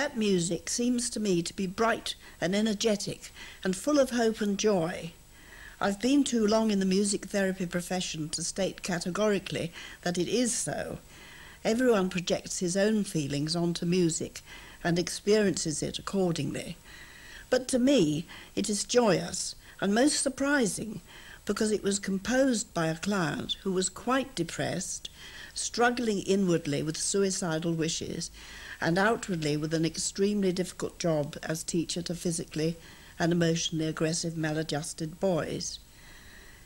that music seems to me to be bright and energetic and full of hope and joy. I've been too long in the music therapy profession to state categorically that it is so. Everyone projects his own feelings onto music and experiences it accordingly. But to me, it is joyous and most surprising because it was composed by a client who was quite depressed, struggling inwardly with suicidal wishes, and outwardly with an extremely difficult job as teacher to physically and emotionally aggressive maladjusted boys.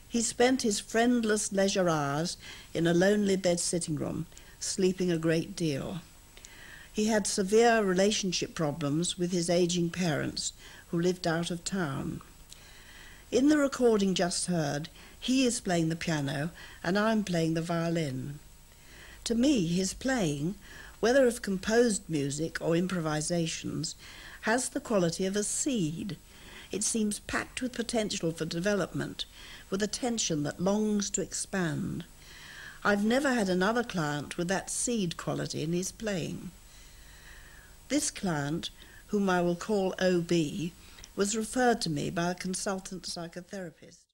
He spent his friendless leisure hours in a lonely bed sitting room, sleeping a great deal. He had severe relationship problems with his aging parents who lived out of town. In the recording just heard, he is playing the piano and I'm playing the violin. To me, his playing, whether of composed music or improvisations, has the quality of a seed. It seems packed with potential for development, with a tension that longs to expand. I've never had another client with that seed quality in his playing. This client, whom I will call OB, was referred to me by a consultant psychotherapist.